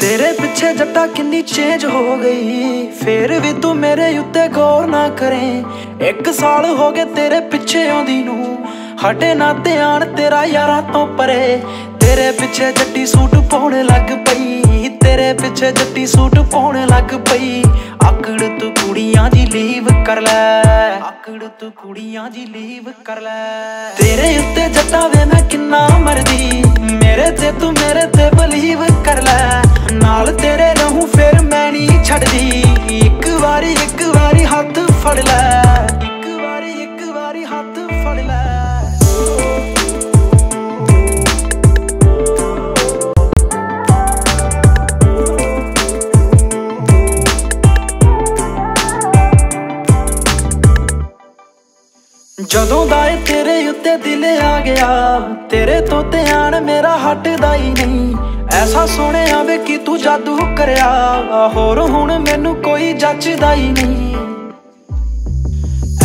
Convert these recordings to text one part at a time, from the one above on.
ਤੇਰੇ ਪਿੱਛੇ ਜੱਟਾ ਕਿੰਨੀ ਚੇਂਜ ਹੋ ਗਈ। ਫੇਰ ਵੀ ਤੂੰ ਮੇਰੇ ਉੱਤੇ ਗੌਰ ਨਾ ਕਰੇ। ਇੱਕ ਸਾਲ ਹੋ ਗਏ ਤੇਰੇ ਪਿੱਛੇ ਆਉਂਦੀ ਨੂੰ। ਹਟੇ ਨਾ ਧਿਆਨ ਤੇਰਾ ਯਾਰਾਂ ਤੋਂ ਪਰੇ। ਤੇਰੇ ਪਿੱਛੇ ਜੱਟੀ ਸੂਟ ਪਾਉਣ ਲੱਗ ਪਈ। ਤੇਰੇ ਪਿੱਛੇ ਜੱਟੀ ਸੂਟ ਪਾਉਣ ਲੱਗ ਪਈ। ਆਕੜ ਤੂੰ ਕੁੜੀਆਂ ਦੀ ਲੀਵ ਕਰ ਲੈ। ਆਕੜ ਤੂੰ ਕੁੜੀਆਂ ਦੀ ਲੀਵ ਕਰ ਲੈ। ਤੇਰੇ ਉੱਤੇ ਜੱਟਾ ਵੇ ਮੈਂ ਕਿੰਨਾ ਮਰਦੀ। ਮੇਰੇ ਤੇ ਤੂੰ ਮੇਰੇ ਤੇ ਬਲੀਵ ਕਰ ਲੈ। ਨਾਲ ਤੇਰੇ ਰਹੂੰ ਫਿਰ ਮੈਂ ਨਹੀਂ ਛੱਡਦੀ। ਇੱਕ ਵਾਰੀ ਇੱਕ ਵਾਰੀ ਹੱਥ ਫੜ ਲੈ। ਇੱਕ ਵਾਰੀ ਇੱਕ ਵਾਰੀ ਹੱਥ ਫੜ ਲੈ। ਜਦੋਂ ਦਾ ਇਹ ਤੇਰੇ ਉੱਤੇ ਦਿਲ ਆ ਗਿਆ, ਤੇਰੇ ਤੋਂ ਧਿਆਨ ਮੇਰਾ ਹਟਦਾ ਹੀ ਨਹੀਂ। ਐਸਾ ਸੋਹਣਿਆ ਵੇ ਕਿ ਤੂੰ ਜਾਦੂ ਕਰਿਆ। ਹੋਰ ਹੁਣ ਮੈਨੂੰ ਕੋਈ ਜੱਜਦਾ ਹੀ ਨਹੀਂ।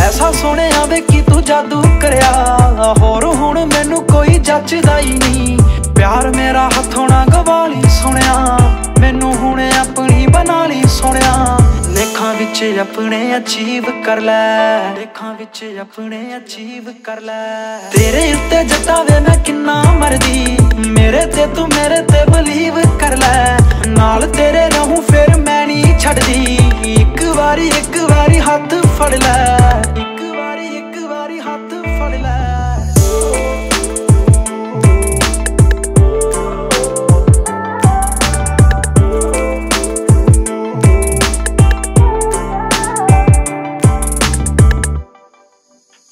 ਐਸਾ ਸੋਹਣਿਆ ਵੇ ਕਿ ਤੂੰ ਜਾਦੂ ਕਰਿਆ। ਹੋਰ ਹੁਣ ਮੈਨੂੰ ਕੋਈ ਜੱਜਦਾ ਹੀ ਨਹੀਂ। ਵਿੱਚ ਆਪਣੇ ਅਚੀਵ ਕਰ ਲੈ। ਲੇਖਾਂ ਵਿੱਚ ਆਪਣੇ ਅਚੀਵ ਕਰ ਲੈ। ਤੇਰੇ ਉੱਤੇ ਜਤਾਵੇ ਮੈਂ ਕਿੰਨਾ ਮਰਦੀ ਮੇਰੇ ਤੇ ਤੂੰ ਮੇਰੇ ਤੇ ਬਲੀਵ ਕਰ ਲੈ। ਨਾਲ ਤੇਰੇ ਰਹੂੰ ਫਿਰ ਮੈਂ ਨਹੀਂ ਛੱਡਦੀ। ਇੱਕ ਵਾਰੀ ਇੱਕ ਵਾਰੀ ਹੱਥ ਫੜ ਲੈ।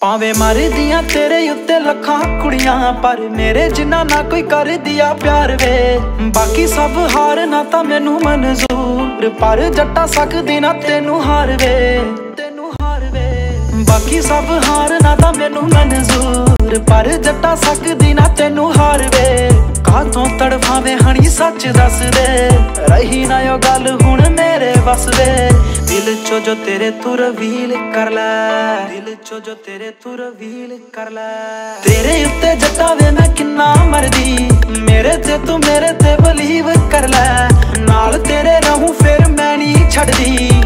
ਭਾਵੇਂ ਮਰਦੀਆਂ ਤੇਰੇ ਉੱਤੇ ਲੱਖਾਂ ਕੁੜੀਆਂ, ਪਰ ਮੇਰੇ ਜਿੰਨਾ ਨਾ ਕੋਈ ਕਰਦੀ ਆ ਪਿਆਰ ਵੇ। ਬਾਕੀ ਸਭ ਹਾਰ ਨਾ ਤਾਂ ਮੈਨੂੰ ਮਨਜ਼ੂਰ, ਪਰ ਜੱਟਾ ਸਕਦੀ ਨਾ ਤੈਨੂੰ ਹਾਰ ਵੇ। ਤੈਨੂੰ ਹਾਰ ਵੇ। ਬਾਕੀ ਸਭ ਹਾਰ ਨਾ ਤਾਂ ਮੈਨੂੰ ਮਨਜ਼ੂਰ। ਪਰ ਜੱਟਾ ਸਕਦੀ ਨਾ ਤੈਨੂੰ ਹਾਰ ਵੇ। ਕਾਹਤੋਂ ਤੜਫਾਵੇਂ ਹਣੀ ਸੱਚ ਦੱਸ ਦੇ। ਰਹੀ ਨਾ ਉਹ ਗੱਲ ਹੁਣ ਮੇਰੇ ਵਸ ਵੇ ਦਿਲ ਚੋ ਜੋ ਤੇਰੇ ਤੂੰ ਰਵੀਲ ਕਰ ਲੈ। ਦਿਲ ਚੋ ਜੋ ਤੇਰੇ ਤੁਰ ਵੀਲ ਕਰ ਲੈ। ਤੇਰੇ ਉੱਤੇ ਜੱਟਾ ਵੇ ਮੈਂ ਕਿੰਨਾ ਮਰਦੀ। ਮੇਰੇ ਤੇ ਤੂੰ ਮੇਰੇ ਤੇ ਬਲੀਵ ਕਰ ਲੈ। ਨਾਲ ਤੇਰੇ ਰਹੂੰ ਫਿਰ ਮੈਂ ਨਹੀਂ ਛੱਡਦੀ।